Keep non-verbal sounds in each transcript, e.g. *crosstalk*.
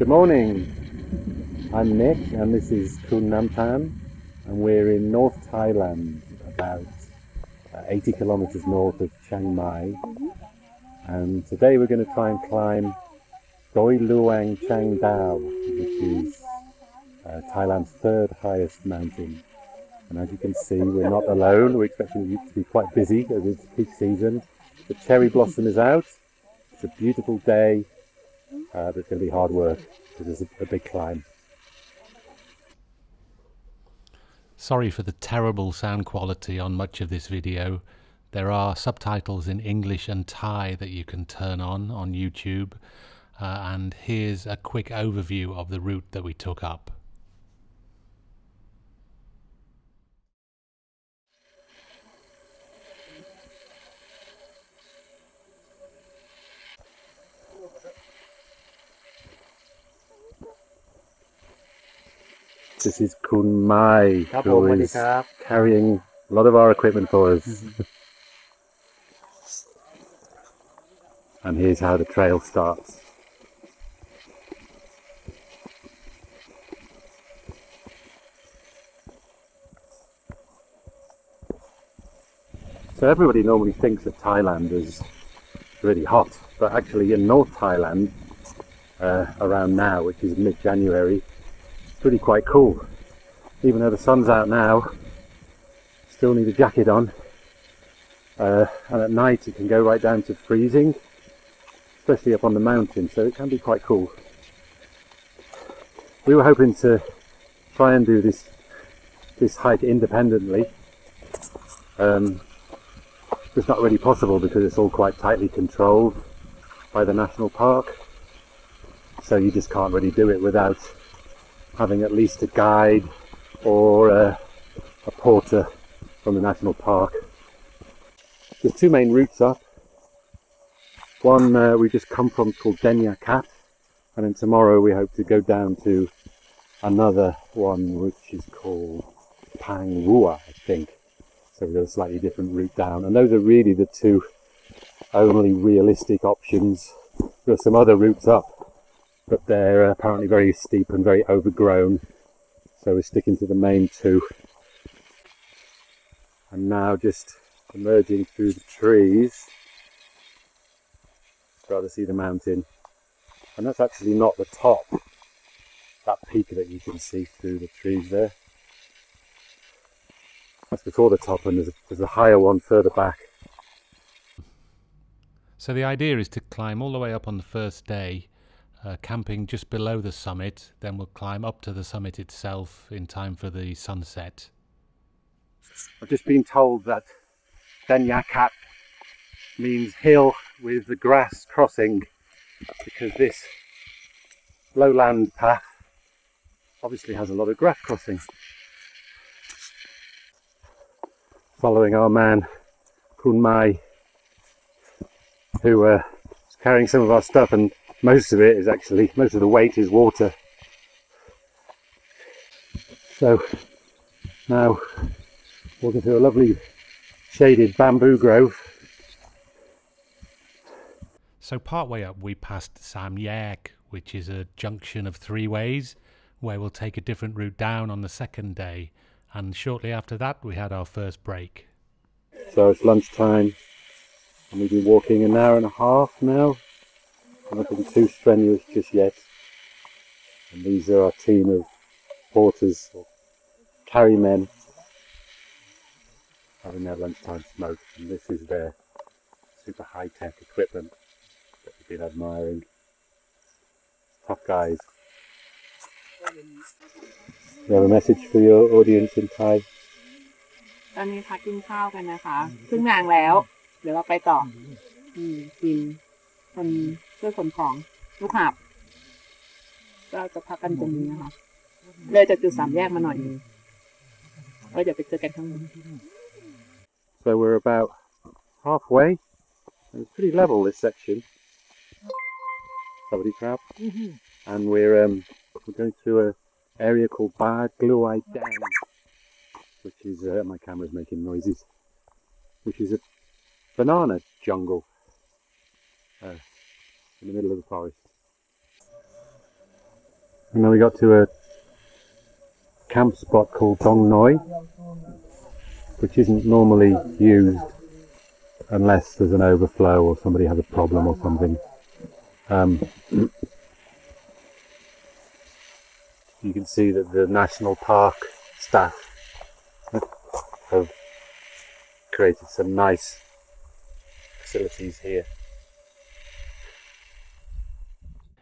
Good morning. I'm Nick, and this is Kun Namtan, and we're in North Thailand, about uh, 80 kilometers north of Chiang Mai. And today we're going to try and climb Doi Luang Chiang Dao, which is uh, Thailand's third highest mountain. And as you can see, we're not alone. We're expecting it to be quite busy as it's peak season. The cherry blossom is out. It's a beautiful day. Uh, going to be hard work because it's a, a big climb. Sorry for the terrible sound quality on much of this video. There are subtitles in English and Thai that you can turn on on YouTube. Uh, and here's a quick overview of the route that we took up. This is Kun Mai, who is carrying a lot of our equipment for us. *laughs* And here's how the trail starts. So everybody normally thinks that Thailand is really hot, but actually in North Thailand, uh, around now, which is mid-January, it's really quite cool. Even though the sun's out now, still need a jacket on. Uh, and at night it can go right down to freezing, especially up on the mountain, so it can be quite cool. We were hoping to try and do this this hike independently. Um, it's not really possible because it's all quite tightly controlled by the national park. So you just can't really do it without having at least a guide or a, a porter from the national park. There's two main routes up. One uh, we just come from called Den Ya Kat, and then tomorrow we hope to go down to another one which is called Pang Rua, I think. So we've got a slightly different route down, and those are really the two only realistic options. There are some other routes up, but they're apparently very steep and very overgrown. So we're sticking to the main two. And now just emerging through the trees, start to see the mountain. And that's actually not the top, that peak that you can see through the trees there. That's before the top, and there's a, there's a higher one further back. So the idea is to climb all the way up on the first day, uh, camping just below the summit, then we'll climb up to the summit itself in time for the sunset. I've just been told that Den Ya Kat means hill with the grass crossing because this lowland path obviously has a lot of grass crossing. Following our man Kun Mai who uh, is carrying some of our stuff and most of it is actually, most of the weight is water. So now walking through a lovely shaded bamboo grove. So partway up we passed Sam Yak, which is a junction of three ways, where we'll take a different route down on the second day. And shortly after that we had our first break. So it's lunchtime and we've been walking an hour and a half now Nothing too strenuous just yet. And these are our team of porters or carry men having their lunchtime smoke and this is their super high-tech equipment that we've been admiring. Tough guys. You have a message for your audience in Thai? ตอนนี้พักกินข้าวกันนะคะครึ่งทางแล้ว เดี๋ยวเราไปต่อ อืมกิน คนช่วยขนของลูกหับก็จะพักกันตรงนี้นะคะเลยจากจุดสามแยกมาหน่อยนึงแล้วเดี๋ยวไปเจอกันข้างบน So we're about halfway. It's pretty level this section. Somebody crab. And we're um we're going through a area called Ba Gluai Dam, which is uh, my camera's making noises. Which is a banana jungle uh, in the middle of the forest. And then we got to a camp spot called Dong Noi, which isn't normally used unless there's an overflow or somebody has a problem or something. Um, you can see that the national park staff have created some nice facilities here.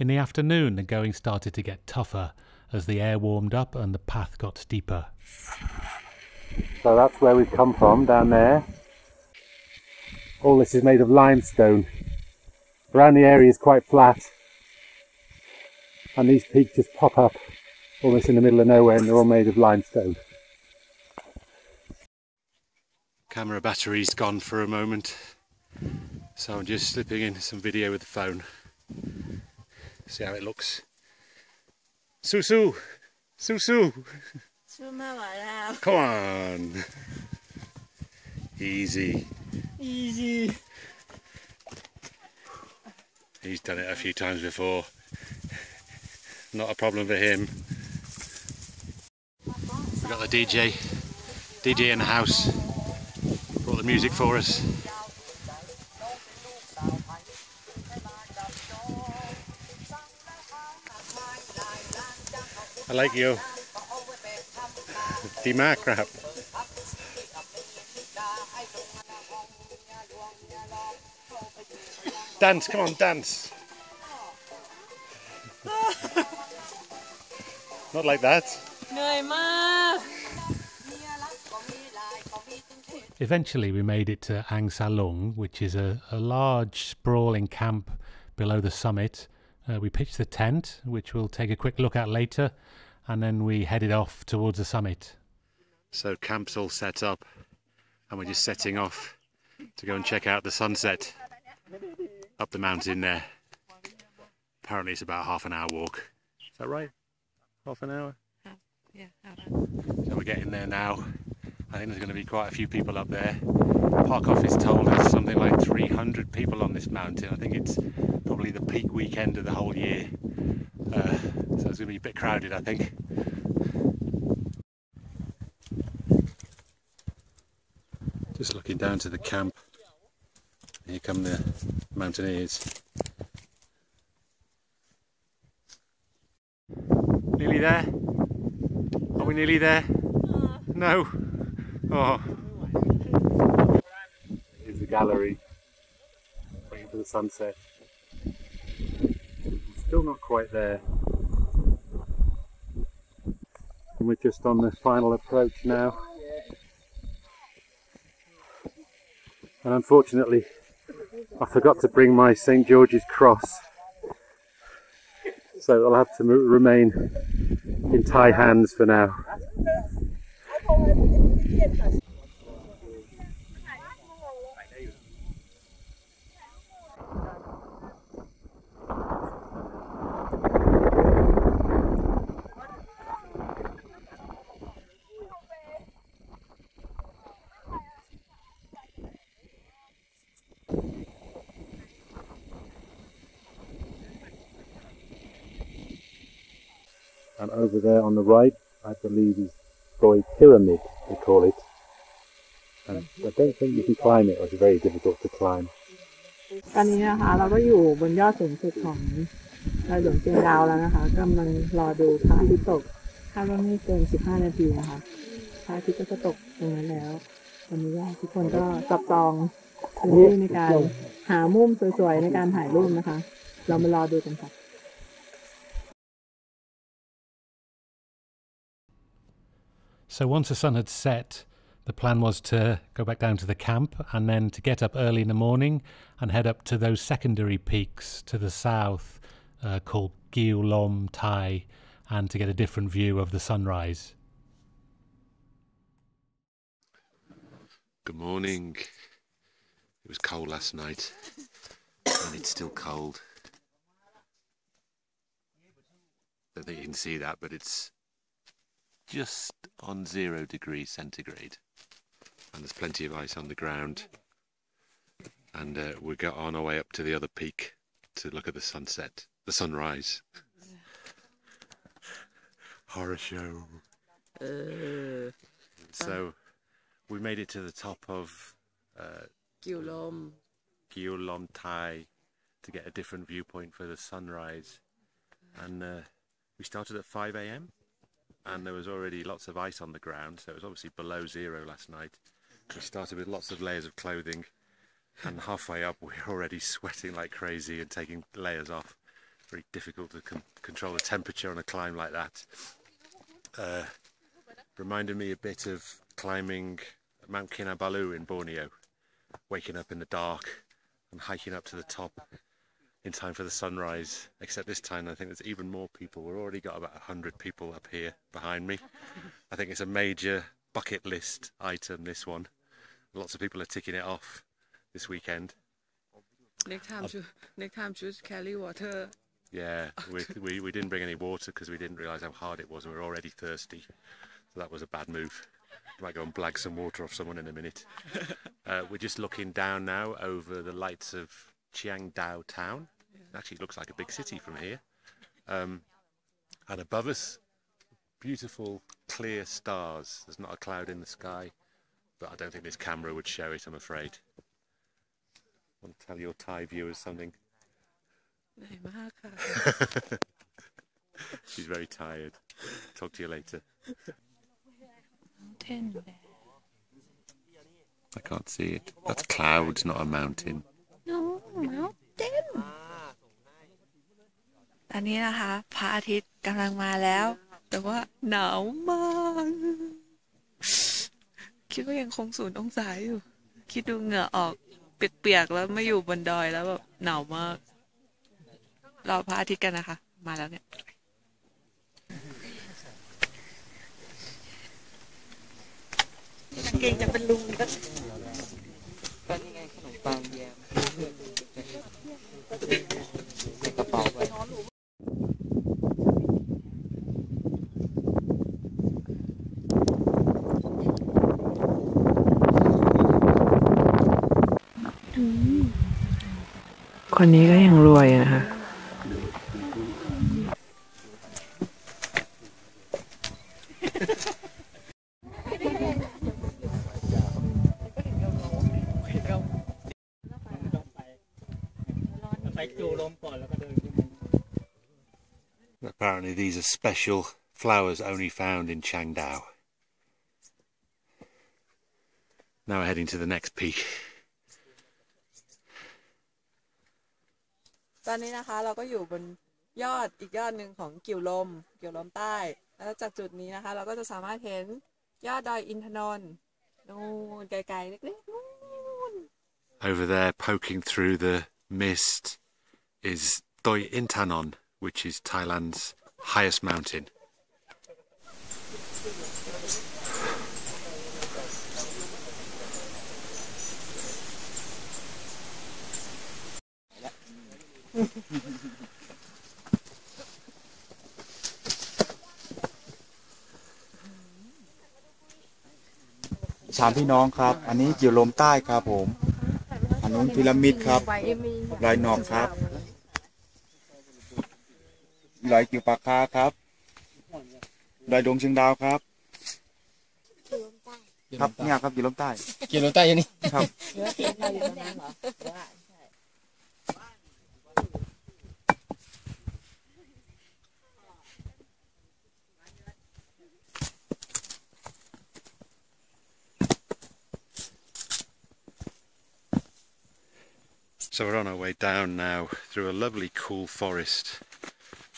In the afternoon, the going started to get tougher as the air warmed up and the path got steeper. So that's where we've come from, down there. All this is made of limestone. Around the area is quite flat. And these peaks just pop up almost in the middle of nowhere and they're all made of limestone. Camera battery's gone for a moment, so I'm just slipping in some video with the phone see how it looks. Susu! Susu! Come on! Easy. Easy. He's done it a few times before. Not a problem for him. We've got the DJ, DJ in the house. Brought the music for us. I like you. *laughs* The mac crap. Dance, come on, dance. *laughs* Not like that. Eventually, we made it to Ang Salung, which is a, a large, sprawling camp below the summit uh, we pitched the tent, which we'll take a quick look at later, and then we headed off towards the summit. So, camp's all set up, and we're just setting off to go and check out the sunset up the mountain there. Apparently, it's about half an hour walk. Is that right? Half an hour? Yeah. So we're getting there now. I think there's going to be quite a few people up there. Park office told us something like 300 people on this mountain. I think it's probably the peak weekend of the whole year. Uh, so it's going to be a bit crowded, I think. Just looking down to the camp. Here come the mountaineers. Nearly there? Are we nearly there? No. Oh. Here's the gallery, waiting for the sunset. Still not quite there. And we're just on the final approach now. And unfortunately, I forgot to bring my St George's cross. So I'll have to remain in Thai hands for now. And over there on the right, I believe is Goi Pyramid, they call it. And I don't think you can climb it, or it's very difficult to climb. ตอนนี้นะคะเราก็อยู่บนยอดสูงสุดของดอยหลวงเชียงดาวแล้วนะคะกำลังรอดูพระอาทิตย์ตกคาดว่าไม่เกิน 15 นาทีนะคะพระอาทิตย์ก็จะตกตรงนั้นแล้วตอนนี้ก็ทุกคนก็จับจองพื้นที่ในการหามุมสวยๆในการถ่ายรูปนะคะ เรามารอดูกันค่ะ So once the sun had set, the plan was to go back down to the camp and then to get up early in the morning and head up to those secondary peaks to the south uh, called Kew Lom Tai and to get a different view of the sunrise. Good morning. It was cold last night and it's still cold. I Don't think you can see that, but it's just on zero degrees centigrade. And there's plenty of ice on the ground. And uh, we got on our way up to the other peak to look at the sunset, the sunrise. *laughs* Horror show. Uh, so we made it to the top of uh, Kew Lom. Tai to get a different viewpoint for the sunrise. And uh, we started at 5 a.m and there was already lots of ice on the ground, so it was obviously below zero last night. We started with lots of layers of clothing, and halfway up, *laughs* we were already sweating like crazy and taking layers off. Very difficult to con- control the temperature on a climb like that. Uh, reminded me a bit of climbing Mount Kinabalu in Borneo, waking up in the dark and hiking up to the top in time for the sunrise. Except this time, I think there's even more people. We've already got about 100 people up here behind me. I think it's a major bucket list item, this one. Lots of people are ticking it off this weekend. next time should next time should carry water Yeah, we, *laughs* we, we didn't bring any water because we didn't realise how hard it was and we were already thirsty. So that was a bad move. Might go and blag some water off someone in a minute. *laughs* Uh, we're just looking down now over the lights of Chiang Dao town. It actually looks like a big city from here. Um, and above us, beautiful, clear stars. There's not a cloud in the sky, but I don't think this camera would show it, I'm afraid. I want to tell your Thai viewers something. *laughs* She's very tired. Talk to you later. I can't see it. That's clouds, not a mountain. น้องเมาเต้นตอนนี้นะคะพระอาทิตย์กำลังมาแล้ว แต่ว่าหนาวมาก คิดว่ายังคงศูนย์องศาอยู่ คิดดูเหงื่อออกเปียกๆแล้วมาอยู่บนดอยแล้วแบบหนาวมากรอพระอาทิตย์กันนะคะ มาแล้วเนี่ยเก่งจะเป็นลุงก็ก็นี่ไงขนมปังแยม กระเป๋าไว้คนนี้ก็ยังรวยนะคะ make it all Apparently these are special flowers only found in Chiang Dao. Now we're heading to the next peak. ตอนนี้นะคะเราก็อยู่บนยอดอีกยอดหนึ่งของกิ่วลม Over there, poking through the mist, is Doi Intanon, which is Thailand's highest mountain. สามพี่น้องครับ อันนี้เกี่ยวลมใต้ครับผม อันนู้นพีระมิดครับลอยนอกครับ ลอยกิวปากคาครับลอยดวงเชียงดาวครับ ครับเนี่ยครับเกี่ยวลมใต้เกียร์รถใต้ยังนี่ครับ So we're on our way down now through a lovely cool forest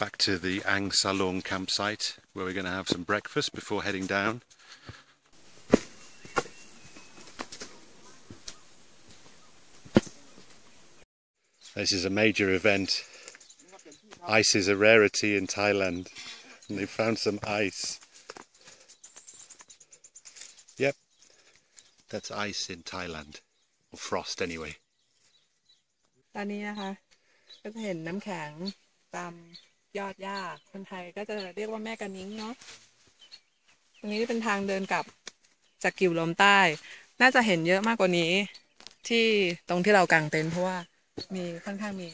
back to the Ang Salung campsite where we're going to have some breakfast before heading down. This is a major event. Ice is a rarity in Thailand and they found some ice. Yep, that's ice in Thailand, or frost anyway. ตอนนี้นะคะก็จะเห็นน้ำแข็งตาม ยอดหญ้าคนไทยก็จะเรียกว่าแม่กะนิ้งเนาะตรงนี้เป็นทางเดินกลับจากกิวลมใต้ น่าจะเห็นเยอะมากกว่านี้ ที่ตรงที่เรากางเต็นท์เพราะว่ามีค่อนข้างมี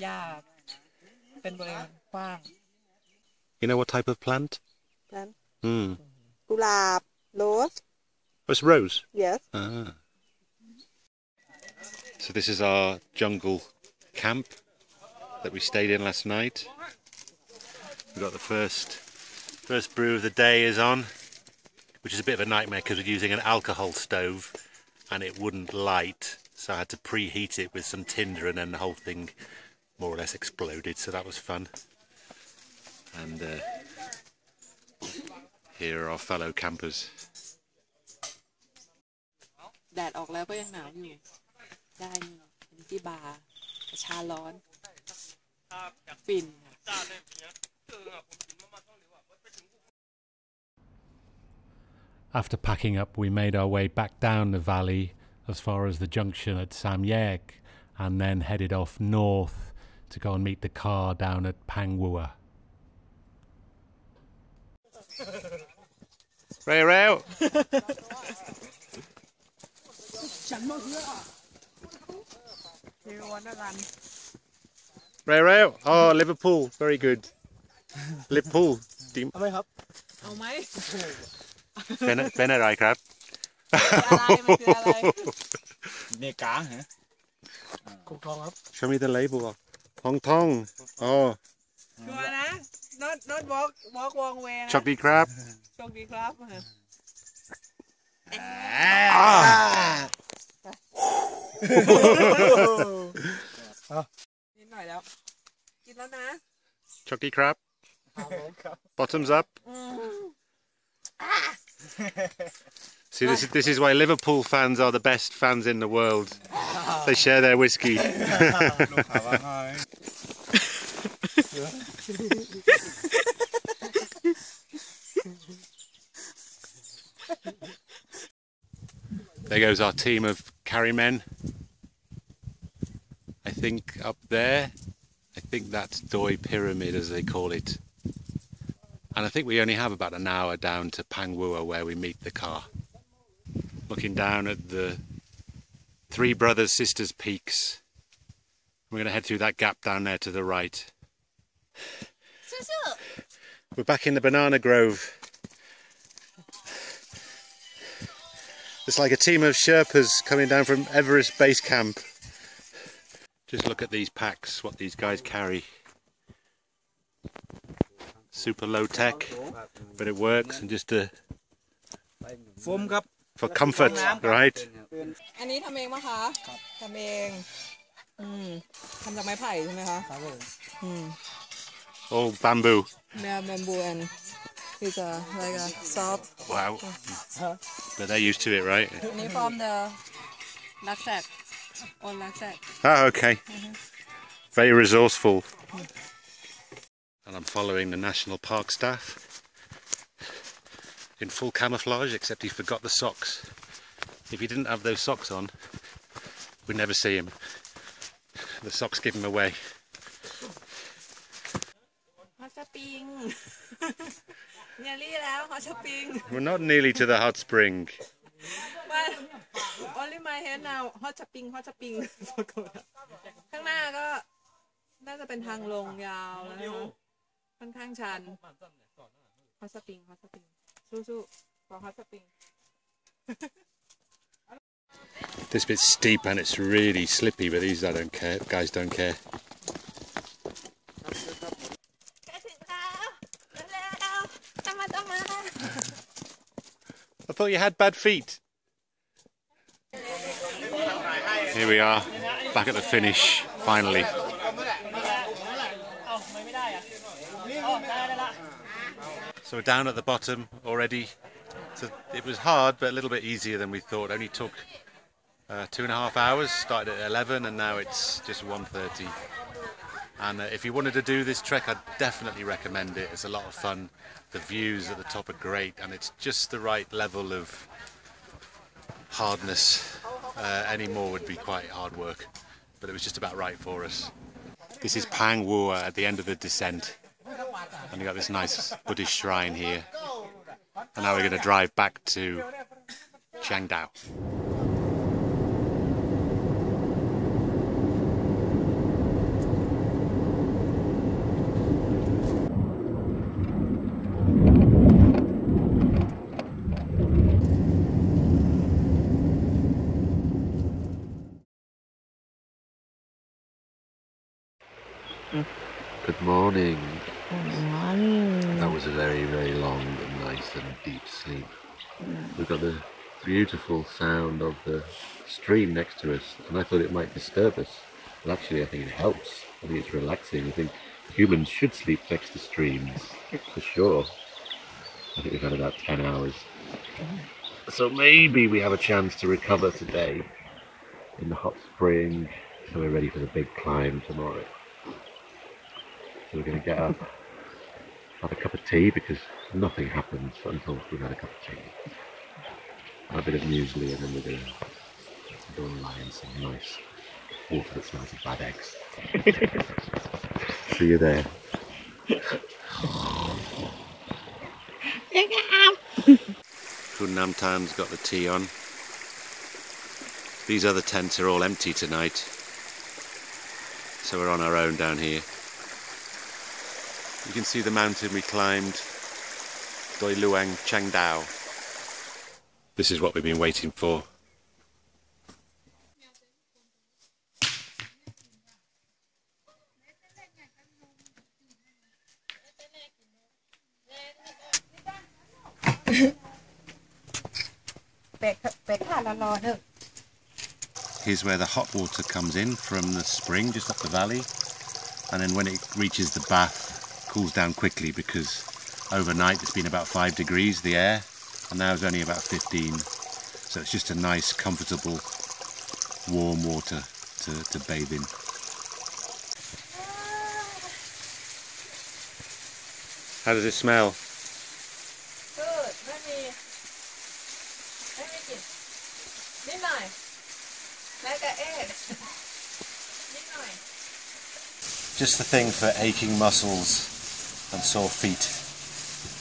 หญ้าเป็นบริเวณกว้าง You know what type of plant? Plant? Hmm. กุหลาบ rose Oh, it's rose. yes Ah. So this is our jungle camp that we stayed in last night. We got the first first brew of the day is on, which is a bit of a nightmare because we're using an alcohol stove and it wouldn't light, so I had to preheat it with some tinder and then the whole thing more or less exploded. So that was fun. And uh, here are our fellow campers. แดดออกแล้วก็ยังหนาวอยู่ ได้นี่เป็นที่บาร์กระชาร้อน after packing up, we made our way back down the valley as far as the junction at Samyeg and then headed off north to go and meet the car down at Pang Wua. Ray Rail! Do you want to? นละกัน Ray out. Oh, Liverpool. Very good. Liverpool. Team. ทำไมครับเอาไหม Ben, ben er I crab. อะไร มันคืออะไร เมกาฮะกุกทองครับ Show me the label. Hong Tong. Oh, ชัวร์นะ not not walk walk wrong way นะ chocolate crab. โชคดีครับ นิดหน่อยแล้ว กินแล้วนะ Chocolate crab. *laughs* Bottoms up. See, this is, this is why Liverpool fans are the best fans in the world. They share their whiskey. *laughs* ลูกค้าว่าไง There goes our team of carry men. I think up there, I think that's Doi Pyramid as they call it. And I think we only have about an hour down to Pang Wua where we meet the car. Looking down at the Three Brothers Sisters peaks. We're going to head through that gap down there to the right. We're back in the banana grove. It's like a team of Sherpas coming down from Everest Base Camp. Just look at these packs, what these guys carry. Super low tech, but it works and just uh, โฟมครับ for comfort, right? อันนี้ทำเองปะคะทำเอง อืมทำจากไม้ไผ่ใช่ไหมคะ ครับผม อืม All bamboo. แมวแบมบูแอนคือจะ like a soft Wow. But they're used to it, right? อันนี้ from the ลั Or like that. Oh, okay. Mm -hmm. Very resourceful. Mm. And I'm following the national park staff in full camouflage, except he forgot the socks. If he didn't have those socks on, we'd never see him. The socks give him away. Hot spring. *laughs* We're not nearly to the hot spring. วฮอตสปริง We're not nearly to the hot spring. มา only my head now ฮอตสปริงฮอตสปริงข้างหน้าก็น่าจะเป็นทางลงยาวแล้วนะคะค่อนข้างชันฮอตสปริงฮอตสปริงสู้ๆขอฮอตสปริง This bit's steep and it's really slippy, but these I don't care. Guys don't care. I thought you had bad feet. Here we are, back at the finish, finally. So we're down at the bottom already. So it was hard, but a little bit easier than we thought. Only took uh, two and a half hours. Started at 11, and now it's just 1:30. And uh, if you wanted to do this trek, I'd definitely recommend it. It's a lot of fun. The views at the top are great, and it's just the right level of hardness. Uh, any more would be quite hard work, but it was just about right for us. This is Pang Wua at the end of the descent. And we got this nice Buddhist shrine here. And now we're going to drive back to Chiangdao. Good morning. morning That was a very, very long and nice and deep sleep. We've got the beautiful sound of the stream next to us, and I thought it might disturb us. But actually, I think it helps. I think it's relaxing. I think humans should sleep next to streams, for sure. I think we've had about 10 hours. So maybe we have a chance to recover today in the hot spring, so we're ready for the big climb tomorrow. So we're going to get up, have a cup of tea because nothing happens until we've had a cup of tea. And a bit of muesli, and then we're going to go and lie in some nice water that smells of bad eggs. *laughs* See you there. Namtan's got the tea on. These other tents are all empty tonight. So we're on our own down here. You can see the mountain we climbed, Doi Luang Chiang Dao. This is what we've been waiting for. Here's where the hot water comes in from the spring just up the valley. And then when it reaches the bath, cools down quickly because overnight it's been about five degrees the air and now it's only about 15 so it's just a nice comfortable warm water to, to bathe in. How does it smell? Good, very, *laughs* Just the thing for aching muscles and sore feet.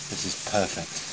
This is perfect.